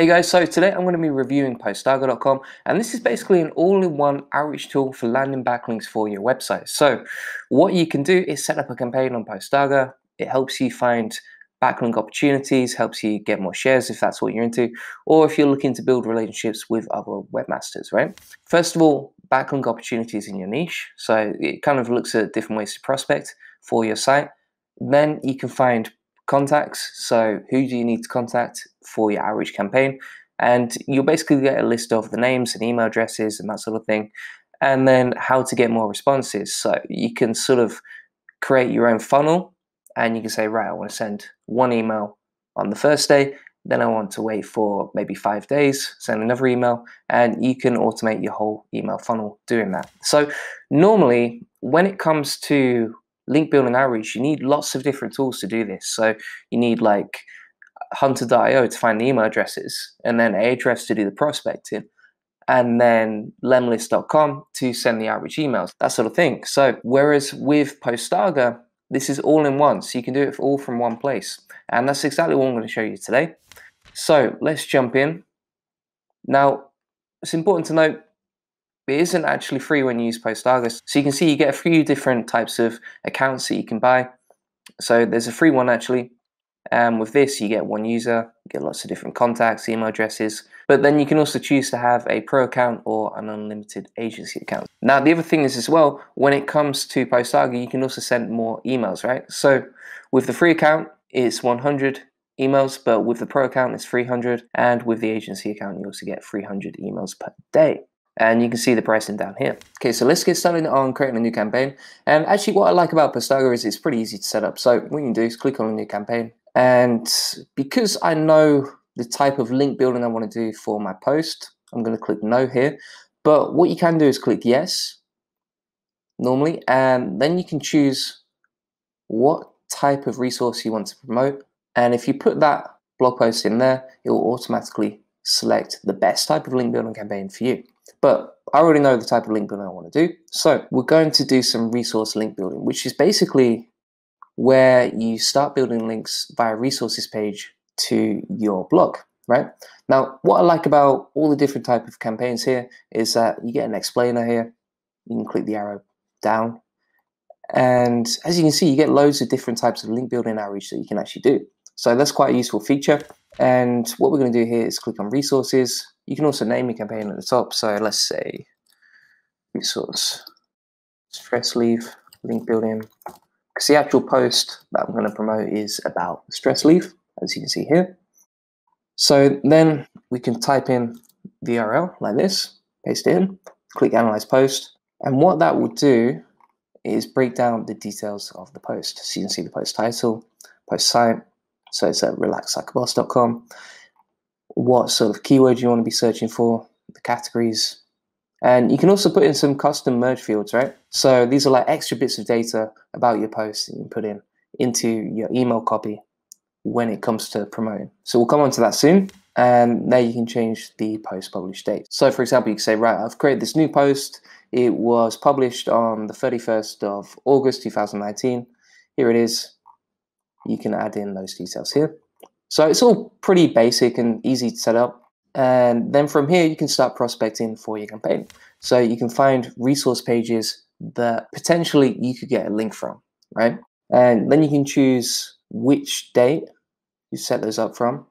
Hey guys, so today I'm going to be reviewing Postaga.com and this is basically an all-in-one outreach tool for landing backlinks for your website. So what you can do is set up a campaign on Postaga. It helps you find backlink opportunities, helps you get more shares if that's what you're into, or if you're looking to build relationships with other webmasters, right? First of all, backlink opportunities in your niche. So it kind of looks at different ways to prospect for your site. Then you can find contacts. So who do you need to contact for your outreach campaign? And you'll basically get a list of the names and email addresses and that sort of thing. And then how to get more responses. So you can sort of create your own funnel and you can say, right, I want to send one email on the first day. Then I want to wait for maybe five days, send another email, and you can automate your whole email funnel doing that. So, normally, when it comes to link building outreach, you need lots of different tools to do this. So you need like hunter.io to find the email addresses, and then Ahrefs to do the prospecting, and then lemlist.com to send the outreach emails, that sort of thing. So whereas with Postaga, this is all in one, so you can do it all from one place. And that's exactly what I'm going to show you today. So let's jump in. Now, it's important to note it isn't actually free when you use Postaga. So you can see you get a few different types of accounts that you can buy. So there's a free one actually. And with this, you get one user, you get lots of different contacts, email addresses, but then you can also choose to have a pro account or an unlimited agency account. Now, the other thing is as well, when it comes to Postaga, you can also send more emails, right? So with the free account, it's 100 emails, but with the pro account, it's 300. And with the agency account, you also get 300 emails per day and you can see the pricing down here. Okay, so let's get started on creating a new campaign. And actually what I like about Postaga is it's pretty easy to set up. So what you can do is click on a new campaign. And because I know the type of link building I want to do for my post, I'm going to click no here. But what you can do is click yes, normally, and then you can choose what type of resource you want to promote. And if you put that blog post in there, it will automatically select the best type of link building campaign for you. But I already know the type of link building I want to do. So we're going to do some resource link building, which is basically where you start building links via resources page to your blog, right? Now, what I like about all the different type of campaigns here is that you get an explainer here. You can click the arrow down. And as you can see, you get loads of different types of link building outreach that you can actually do. So that's quite a useful feature. And what we're going to do here is click on resources. You can also name your campaign at the top. So let's say resource stress leave, link building. Because the actual post that I'm going to promote is about stress leave, as you can see here. So then we can type in the URL like this, paste it in, click analyze post. And what that will do is break down the details of the post. So you can see the post title, post site, so it's at relaxlikeaboss.com. What sort of keywords you want to be searching for, the categories. And you can also put in some custom merge fields, right? So these are like extra bits of data about your post that you can put in into your email copy when it comes to promoting. So we'll come on to that soon. And there you can change the post published date. So for example, you can say, right, I've created this new post. It was published on the 31st of August 2019. Here it is you can add in those details here. So it's all pretty basic and easy to set up. And then from here, you can start prospecting for your campaign. So you can find resource pages that potentially you could get a link from, right? And then you can choose which date you set those up from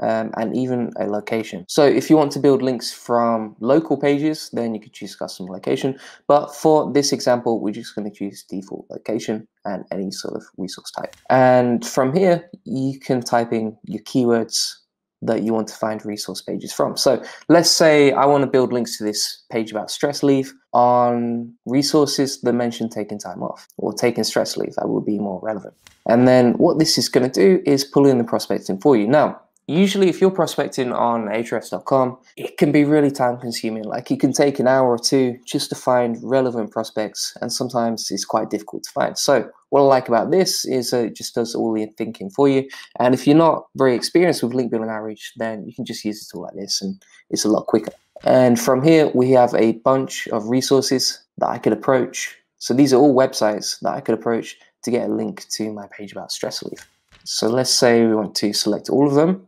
um, and even a location. So if you want to build links from local pages, then you could choose custom location. But for this example, we're just going to choose default location and any sort of resource type. And from here, you can type in your keywords that you want to find resource pages from. So let's say I want to build links to this page about stress leave on resources that mention taking time off or taking stress leave. That would be more relevant. And then what this is going to do is pull in the prospecting for you. Now, usually if you're prospecting on ahrefs.com it can be really time consuming like it can take an hour or two just to find relevant prospects and sometimes it's quite difficult to find. So what i like about this is it just does all the thinking for you. And if you're not very experienced with link building outreach then you can just use a tool like this and it's a lot quicker. And from here we have a bunch of resources that i could approach. So these are all websites that i could approach to get a link to my page about stress relief. So let's say we want to select all of them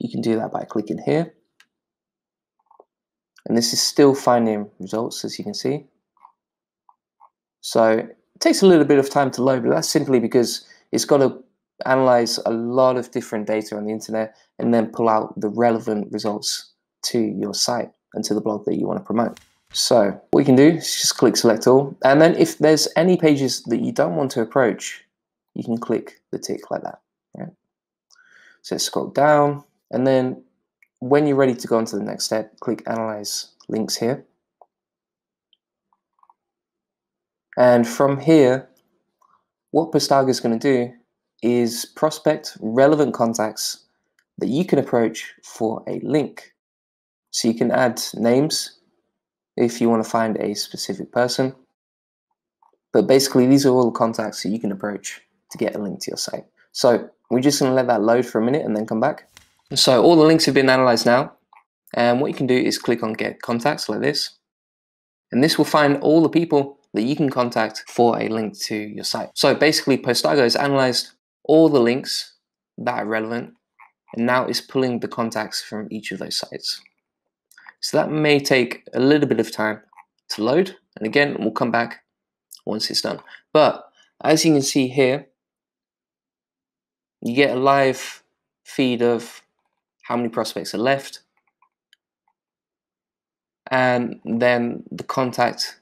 You can do that by clicking here. And this is still finding results, as you can see. So it takes a little bit of time to load, but that's simply because it's got to analyze a lot of different data on the internet and then pull out the relevant results to your site and to the blog that you want to promote. So what you can do is just click select all. And then if there's any pages that you don't want to approach, you can click the tick like that. Right? So scroll down and then when you're ready to go on to the next step, click analyze links here. And from here, what Postaga is going to do is prospect relevant contacts that you can approach for a link. So you can add names if you want to find a specific person. But basically, these are all the contacts that you can approach to get a link to your site. So we're just going to let that load for a minute and then come back. So all the links have been analyzed now. And what you can do is click on get contacts like this. And this will find all the people that you can contact for a link to your site. So basically Postaga has analyzed all the links that are relevant and now it's pulling the contacts from each of those sites. So that may take a little bit of time to load. And again, we'll come back once it's done. But as you can see here, you get a live feed of how many prospects are left, and then the contact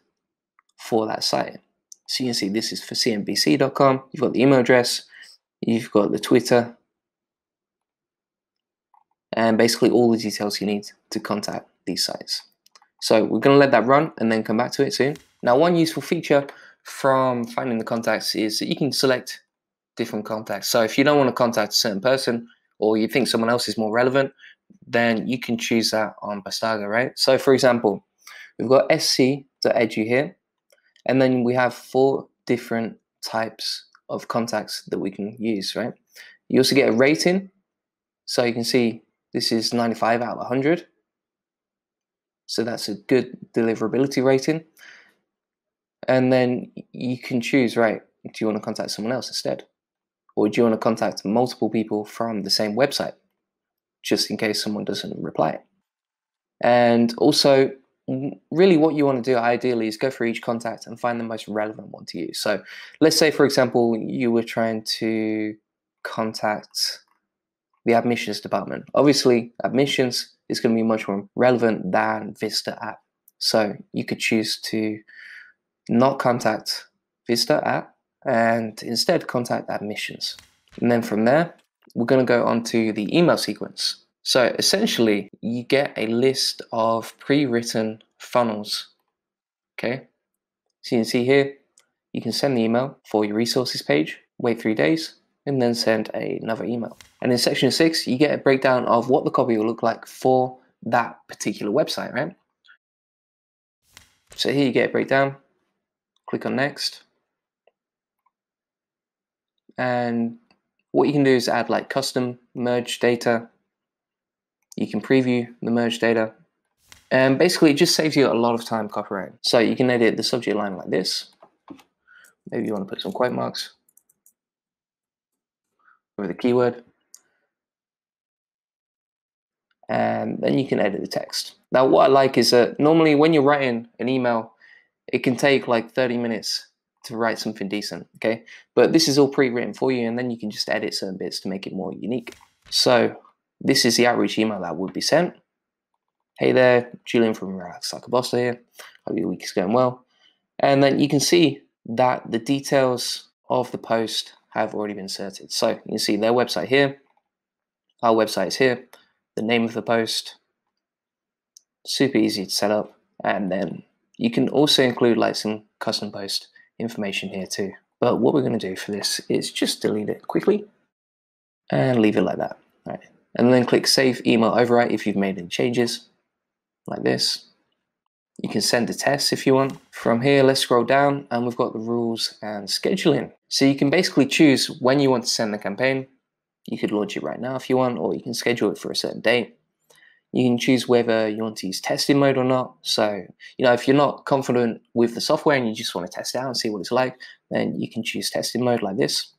for that site. So you can see this is for cnbc.com. You've got the email address, you've got the Twitter, and basically all the details you need to contact these sites. So we're going to let that run and then come back to it soon. Now, one useful feature from finding the contacts is that you can select different contacts. So if you don't want to contact a certain person or you think someone else is more relevant, then you can choose that on Postaga, right? So for example, we've got sc.edu here, and then we have four different types of contacts that we can use, right? You also get a rating. So you can see this is 95 out of 100. So that's a good deliverability rating. And then you can choose, right, do you want to contact someone else instead? Or do you want to contact multiple people from the same website, just in case someone doesn't reply? And also, really what you want to do ideally is go through each contact and find the most relevant one to use. So let's say, for example, you were trying to contact the admissions department. Obviously, admissions is going to be much more relevant than Vista app. So you could choose to not contact Vista app and instead contact admissions. And then from there, we're going to go on to the email sequence. So essentially, you get a list of pre-written funnels. Okay, so you can see here, you can send the email for your resources page, wait three days, and then send another email. And in section six, you get a breakdown of what the copy will look like for that particular website, right? So here you get a breakdown, click on next. And what you can do is add like custom merge data. You can preview the merge data. And basically it just saves you a lot of time copywriting. So you can edit the subject line like this. Maybe you want to put some quote marks over the keyword. And then you can edit the text. Now what I like is that normally when you're writing an email, it can take like 30 minutes to write something decent, okay? But this is all pre-written for you and then you can just edit certain bits to make it more unique. So this is the outreach email that would be sent. Hey there, Julian from Relax Like a Boss here. Hope your week is going well. And then you can see that the details of the post have already been inserted. So you can see their website here, our website is here, the name of the post, super easy to set up, and then you can also include like some custom post information here too. But what we're going to do for this is just delete it quickly and leave it like that. Right. And then click Save Email Overwrite if you've made any changes, like this. You can send a test if you want. From here, let's scroll down and we've got the rules and scheduling. So you can basically choose when you want to send the campaign. You could launch it right now if you want, or you can schedule it for a certain date. You can choose whether you want to use testing mode or not. So, you know, if you're not confident with the software and you just want to test out and see what it's like, then you can choose testing mode like this.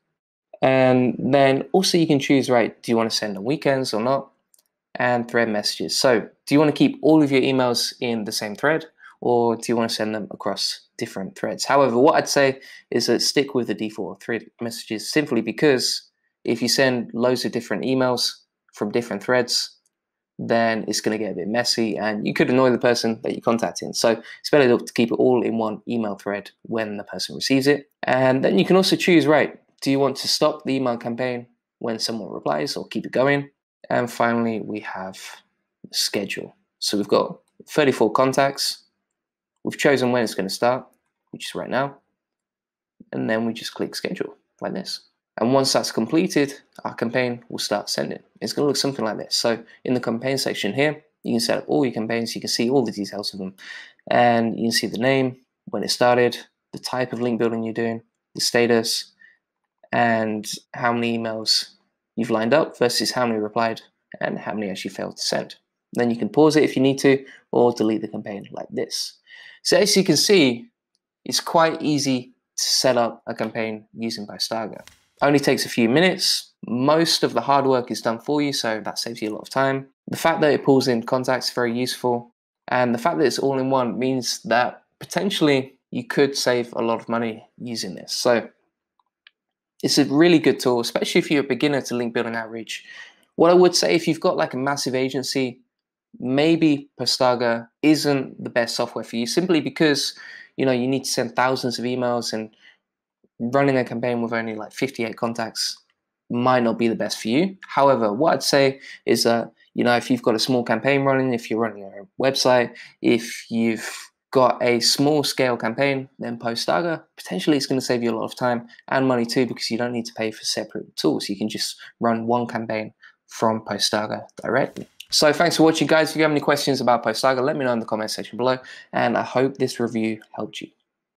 And then also you can choose, right, do you want to send on weekends or not? and thread messages. So do you want to keep all of your emails in the same thread or do you want to send them across different threads? However, what I'd say is that stick with the default thread messages simply because if you send loads of different emails from different threads, then it's going to get a bit messy and you could annoy the person that you're contacting. So it's better to keep it all in one email thread when the person receives it. And then you can also choose, right, do you want to stop the email campaign when someone replies or keep it going? And finally, we have schedule. So we've got 34 contacts. We've chosen when it's going to start, which is right now. And then we just click schedule like this. And once that's completed, our campaign will start sending. It's going to look something like this. So in the campaign section here, you can set up all your campaigns. You can see all the details of them. And you can see the name, when it started, the type of link building you're doing, the status, and how many emails you've lined up versus how many replied and how many actually failed to send. Then you can pause it if you need to or delete the campaign like this. So as you can see, it's quite easy to set up a campaign using Postaga. Only takes a few minutes. Most of the hard work is done for you, so that saves you a lot of time. The fact that it pulls in contacts is very useful. And the fact that it's all in one means that potentially you could save a lot of money using this. So it's a really good tool, especially if you're a beginner to link building outreach. What I would say if you've got like a massive agency, maybe Postaga isn't the best software for you simply because you know you need to send thousands of emails and running a campaign with only like 58 contacts might not be the best for you. However, what I'd say is that you know if you've got a small campaign running, if you're running your website, if you've got a small scale campaign, then Postaga, potentially it's going to save you a lot of time and money too because you don't need to pay for separate tools. You can just run one campaign from Postaga directly. So thanks for watching guys. If you have any questions about Postaga, let me know in the comment section below and I hope this review helped you.